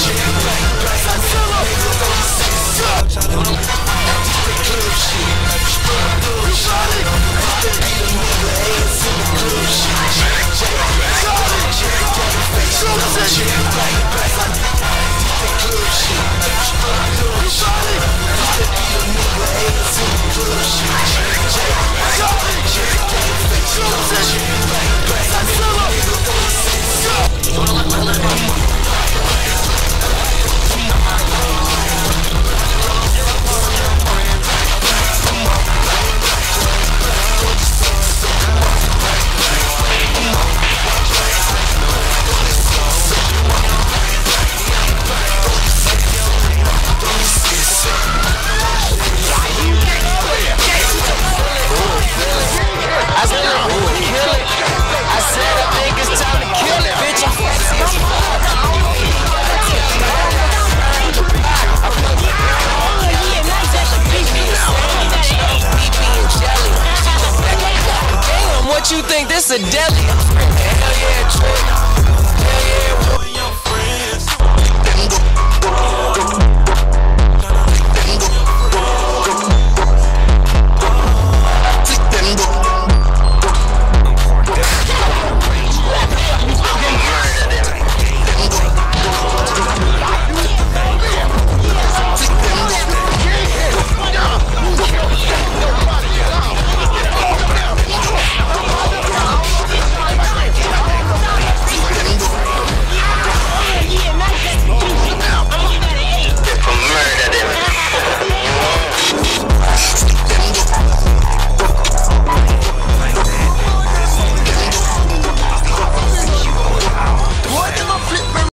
Shit. You think? This a deli? Hell yeah.